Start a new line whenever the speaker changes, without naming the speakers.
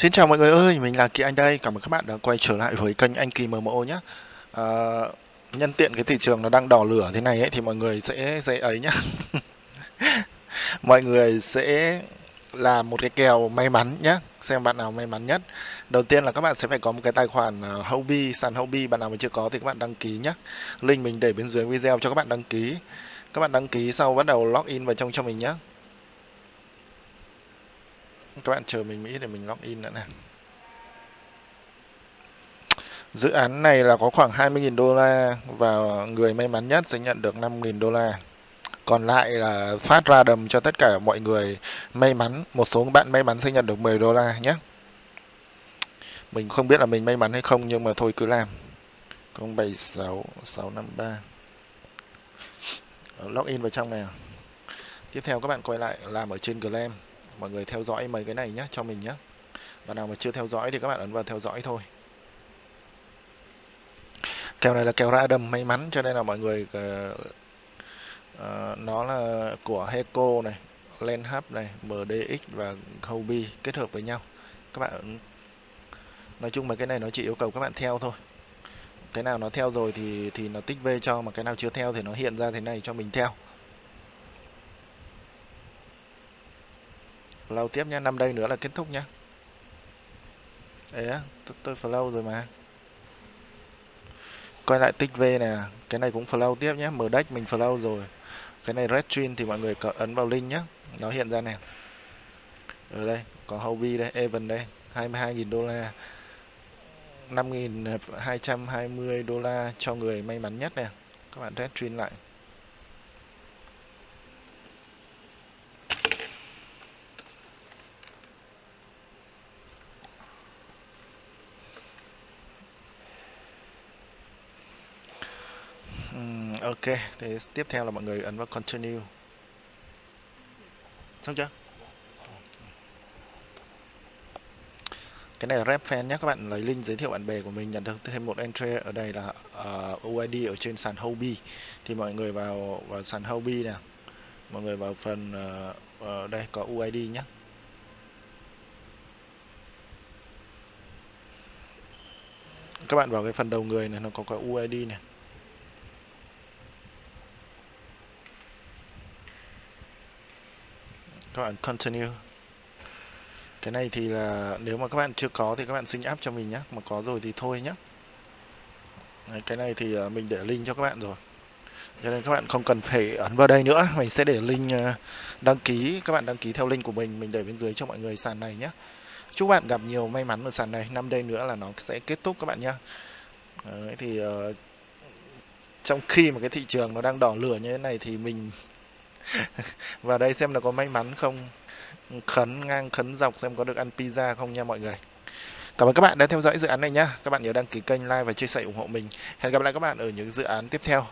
Xin chào mọi người ơi, mình là Kỳ Anh đây. Cảm ơn các bạn đã quay trở lại với kênh Anh Kỳ MMO nhé. À, nhân tiện cái thị trường nó đang đỏ lửa thế này ấy thì mọi người sẽ sẽ ấy nhá. mọi người sẽ làm một cái kèo may mắn nhé. Xem bạn nào may mắn nhất. Đầu tiên là các bạn sẽ phải có một cái tài khoản ờ, Hobby, sàn Hobby. Bạn nào mà chưa có thì các bạn đăng ký nhé. Link mình để bên dưới video cho các bạn đăng ký. Các bạn đăng ký sau bắt đầu login vào trong cho mình nhé các bạn chờ mình Mỹ để mình login nữa nè dự án này là có khoảng 20.000 đô la và người may mắn nhất sẽ nhận được 5.000 đô la. Còn lại là phát ra đầm cho tất cả mọi người may mắn. Một số bạn may mắn sẽ nhận được 10 đô la nhé. Mình không biết là mình may mắn hay không, nhưng mà thôi cứ làm. 076 653 login vào trong này à. tiếp theo các bạn quay lại làm ở trên Glam mọi người theo dõi mấy cái này nhé cho mình nhé và nào mà chưa theo dõi thì các bạn ấn vào theo dõi thôi. Kèo này là kèo ra đầm may mắn cho nên là mọi người uh, uh, nó là của Heco này Len này MDX và Hobby kết hợp với nhau. Các bạn nói chung mấy cái này nó chỉ yêu cầu các bạn theo thôi. Cái nào nó theo rồi thì thì nó tích V cho mà cái nào chưa theo thì nó hiện ra thế này cho mình theo. Flow tiếp nhá năm đây nữa là kết thúc nhá. đấy á tôi, tôi flow rồi mà. Quay lại tích V nè cái này cũng flow tiếp nhé mở deck mình flow rồi. Cái này red string thì mọi người ấn vào link nhé nó hiện ra nè. Ở đây có hobby đây Evan đây 22.000 đô la. 5.220 đô la cho người may mắn nhất nè. Các bạn red string lại. Ok. Thế tiếp theo là mọi người ấn vào continue. Xong chưa? Cái này là rep fan nhé. Các bạn lấy link giới thiệu bạn bè của mình nhận được thêm một entry ở đây là ờ, uh, UID ở trên sàn Hobby. Thì mọi người vào vào sàn Hobby nè. Mọi người vào phần uh, uh, đây có UID nhé. Các bạn vào cái phần đầu người này nó có cái UID này. Các bạn continue. Cái này thì là nếu mà các bạn chưa có thì các bạn xin app cho mình nhé mà có rồi thì thôi nhé Đấy, cái này thì à, mình để link cho các bạn rồi. Cho nên các bạn không cần phải ấn vào đây nữa. Mình sẽ để link à, đăng ký. Các bạn đăng ký theo link của mình. Mình để bên dưới cho mọi người sàn này nhé chúc bạn gặp nhiều may mắn ở sàn này. Năm đây nữa là nó sẽ kết thúc các bạn nhé Đấy, thì uh, trong khi mà cái thị trường nó đang đỏ lửa như thế này thì mình và đây xem là có may mắn không khấn ngang khấn dọc xem có được ăn pizza không nha mọi người Cảm ơn các bạn đã theo dõi dự án này nhé. Các bạn nhớ đăng ký kênh, like và chia sẻ ủng hộ mình. Hẹn gặp lại các bạn ở những dự án tiếp theo.